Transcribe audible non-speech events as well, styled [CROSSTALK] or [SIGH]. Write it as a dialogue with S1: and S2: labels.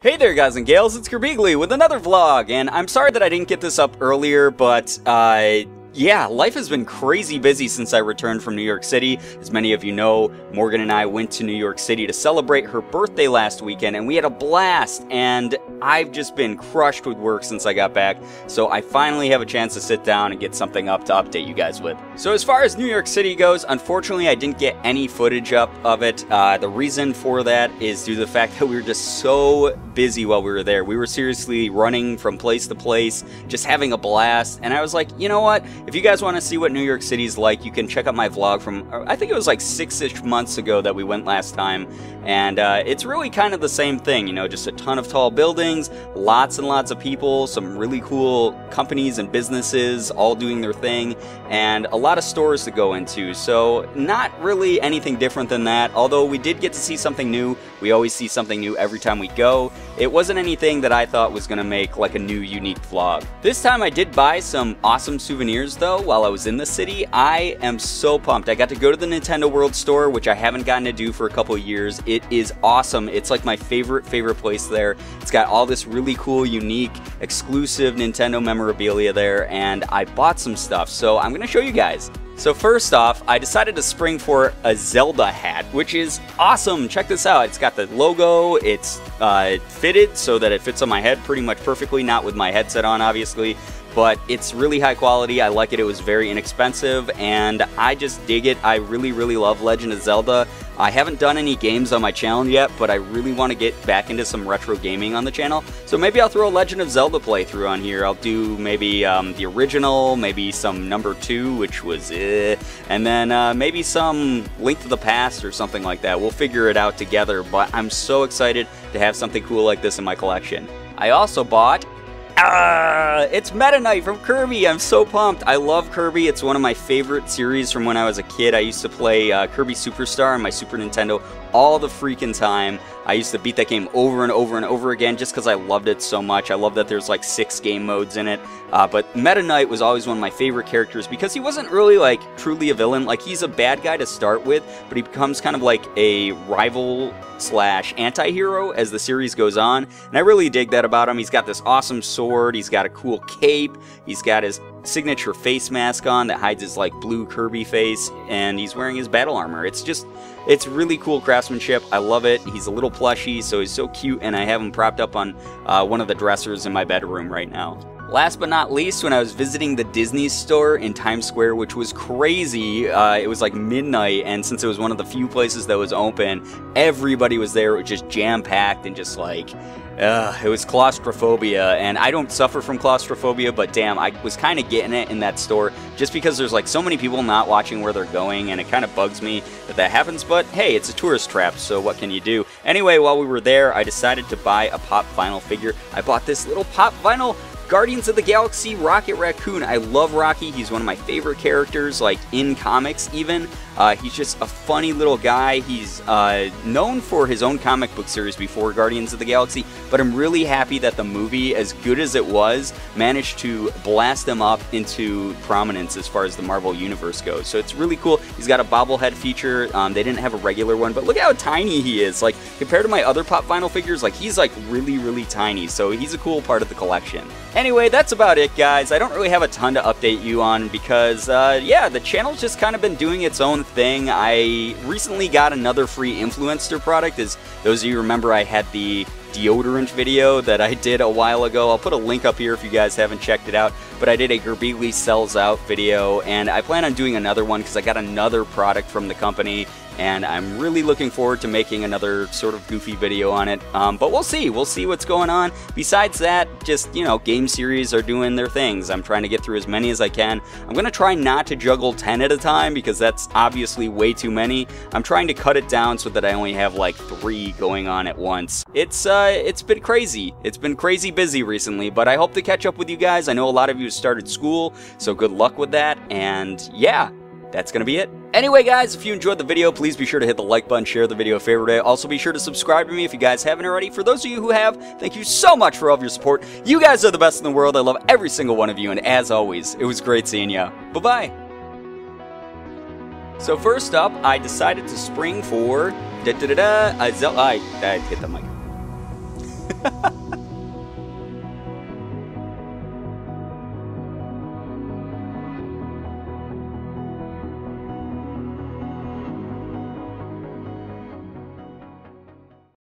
S1: Hey there guys and gals, it's Girbeagly with another vlog, and I'm sorry that I didn't get this up earlier, but uh, yeah, life has been crazy busy since I returned from New York City. As many of you know, Morgan and I went to New York City to celebrate her birthday last weekend, and we had a blast, and I've just been crushed with work since I got back, so I finally have a chance to sit down and get something up to update you guys with. So as far as New York City goes, unfortunately I didn't get any footage up of it. Uh, the reason for that is due to the fact [LAUGHS] that we were just so busy while we were there. We were seriously running from place to place, just having a blast, and I was like, you know what? If you guys want to see what New York City's like, you can check out my vlog from, I think it was like six-ish months ago that we went last time. And uh, it's really kind of the same thing, you know, just a ton of tall buildings, lots and lots of people, some really cool companies and businesses all doing their thing, and a lot of stores to go into. So not really anything different than that, although we did get to see something new. We always see something new every time we go. It wasn't anything that I thought was going to make like a new unique vlog. This time I did buy some awesome souvenirs though while I was in the city. I am so pumped. I got to go to the Nintendo World Store, which I haven't gotten to do for a couple years. It is awesome. It's like my favorite, favorite place there. It's got all this really cool, unique, exclusive Nintendo memorabilia there, and I bought some stuff, so I'm to show you guys. So first off, I decided to spring for a Zelda hat, which is awesome. Check this out. It's got the logo. It's uh, fitted so that it fits on my head pretty much perfectly, not with my headset on, obviously but it's really high quality. I like it. It was very inexpensive, and I just dig it. I really, really love Legend of Zelda. I haven't done any games on my channel yet, but I really want to get back into some retro gaming on the channel. So maybe I'll throw a Legend of Zelda playthrough on here. I'll do maybe um, the original, maybe some number two, which was eh, and then uh, maybe some Link to the Past or something like that. We'll figure it out together, but I'm so excited to have something cool like this in my collection. I also bought Ah, it's Meta Knight from Kirby. I'm so pumped. I love Kirby. It's one of my favorite series from when I was a kid. I used to play uh, Kirby Superstar on my Super Nintendo all the freaking time. I used to beat that game over and over and over again just because I loved it so much. I love that there's like six game modes in it. Uh, but Meta Knight was always one of my favorite characters because he wasn't really like truly a villain. Like he's a bad guy to start with, but he becomes kind of like a rival slash anti-hero as the series goes on. And I really dig that about him. He's got this awesome sword. He's got a cool cape. He's got his signature face mask on that hides his like blue Kirby face, and he's wearing his battle armor. It's just, it's really cool craftsmanship. I love it. He's a little plushy, so he's so cute, and I have him propped up on uh, one of the dressers in my bedroom right now. Last but not least, when I was visiting the Disney store in Times Square, which was crazy, uh, it was like midnight, and since it was one of the few places that was open, everybody was there. It was just jam packed and just like it was claustrophobia, and I don't suffer from claustrophobia, but damn, I was kind of getting it in that store just because there's like so many people not watching where they're going, and it kind of bugs me that that happens, but hey, it's a tourist trap, so what can you do? Anyway, while we were there, I decided to buy a Pop Vinyl figure. I bought this little Pop Vinyl Guardians of the Galaxy Rocket Raccoon. I love Rocky. He's one of my favorite characters, like in comics even. Uh, he's just a funny little guy. He's uh, known for his own comic book series before Guardians of the Galaxy, but I'm really happy that the movie, as good as it was, managed to blast him up into prominence as far as the Marvel Universe goes. So it's really cool. He's got a bobblehead feature. Um, they didn't have a regular one, but look how tiny he is. Like, compared to my other Pop Vinyl figures, like, he's like really, really tiny. So he's a cool part of the collection. Anyway, that's about it, guys. I don't really have a ton to update you on because, uh, yeah, the channel's just kind of been doing its own thing. I recently got another free influencer product. As those of you remember, I had the deodorant video that I did a while ago. I'll put a link up here if you guys haven't checked it out. But I did a Girbeagly Sells Out video, and I plan on doing another one because I got another product from the company and I'm really looking forward to making another sort of goofy video on it. Um, but we'll see. We'll see what's going on. Besides that, just, you know, game series are doing their things. I'm trying to get through as many as I can. I'm going to try not to juggle 10 at a time because that's obviously way too many. I'm trying to cut it down so that I only have like three going on at once. It's, uh, it's been crazy. It's been crazy busy recently, but I hope to catch up with you guys. I know a lot of you started school, so good luck with that. And yeah, that's going to be it. Anyway, guys, if you enjoyed the video, please be sure to hit the like button, share the video favorite. Also, be sure to subscribe to me if you guys haven't already. For those of you who have, thank you so much for all of your support. You guys are the best in the world. I love every single one of you, and as always, it was great seeing you. Bye-bye. So first up, I decided to spring for da da da da. I, I, I hit the mic.